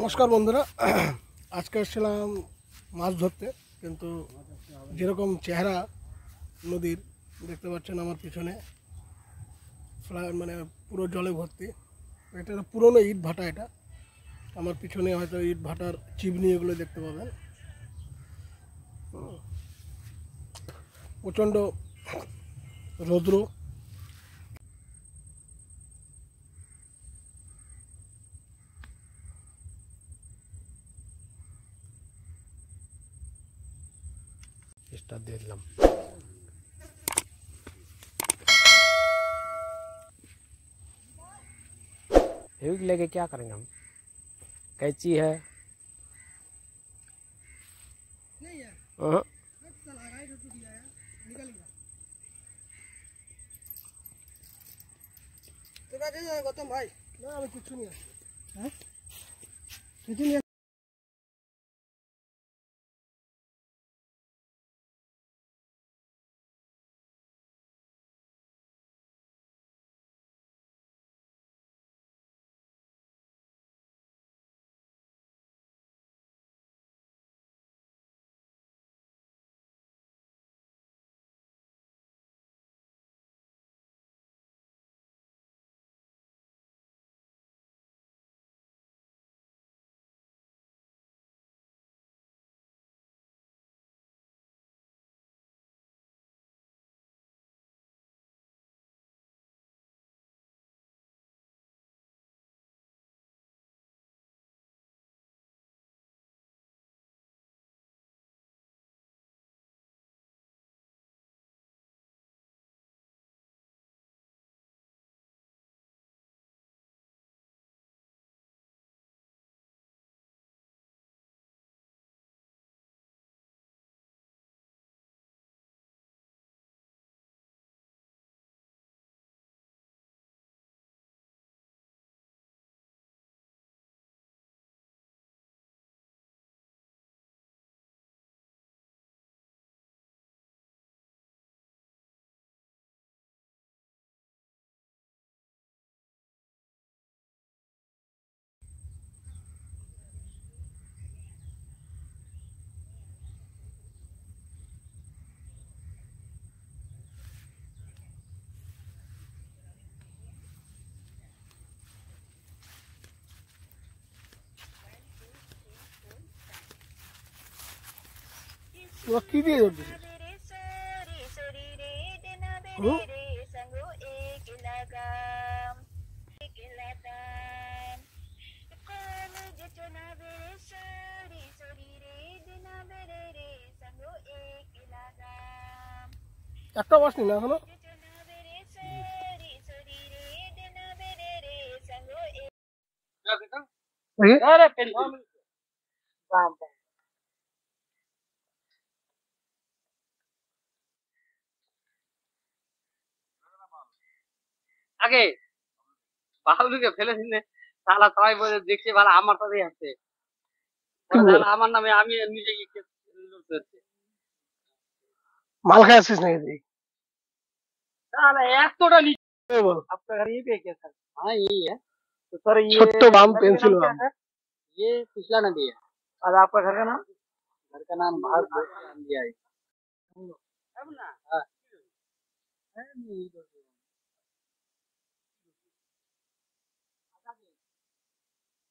নমস্কার বন্ধুরা। আজকে এসেছিলাম মাছ ধরতে, কিন্তু যেরকম চেহারা নদীর, দেখতে পাচ্ছেন আমার পিছনে মানে পুরো জলে ভর্তি। এটা একটা পুরনো ইট ভাটা এটা। আমার পিছনে হয়তো ইট ভাটার চিমনি এগুলো দেখতে পাবেন। প্রচণ্ড রৌদ্র। स्टार्ट दे दिलम हेवी लेके क्या करेंगे हम कैची है हाँ, গৌতম ভাই না আমি কিছু নিয়ে আসছি হ্যাঁ কিছু নিয়ে তোরা কি দিয়ে ধরছিস হুম? একটা বাসনি না এখনো দেখি। আগে বাবলুকে ফেলে দিলে তাহলে সবাই বলে দেখছে ভালো আমার সাথেই আছে কি বলে? তাহলে আমার নামে আমি নিজে গিয়ে কেস করছি মাল খাই আসছিস নাকি তুই তাহলে এতটা নিচে এই বল आपका घर यही पे है क्या सर हाँ यही है तो सर ये छोट्टो बाम, घर का पेंसिल नाम क्या बाम। है, सर? ये पिछला नदी है और आपका घर का नाम घर का नाम भारत दिया है अब ना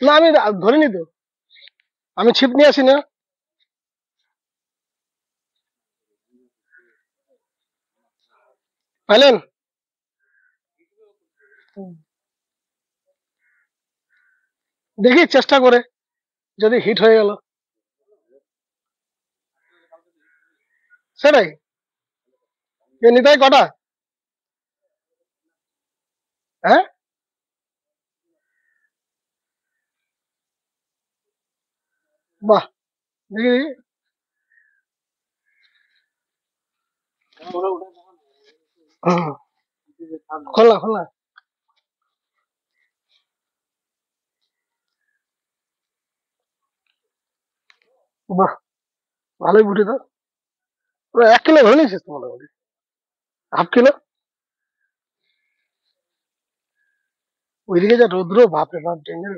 না, আমি ধরিনি তো। আমি ছিপ নিয়ে আসি না। পাইলেন? দেখি, চেষ্টা করে, যদি হিট হয়ে গেল। সেটাই। নিতাই কটা? হ্যাঁ? বাহ, দেখি। খোলা খোলা। বাহ, ভালোই বুঝে তো। এক কিলো ধরে নিয়েছিস তো মোটামুটি? Half kilo? ওইদিকে যা রৌদ্র, বাপরে বাপ ডেঞ্জার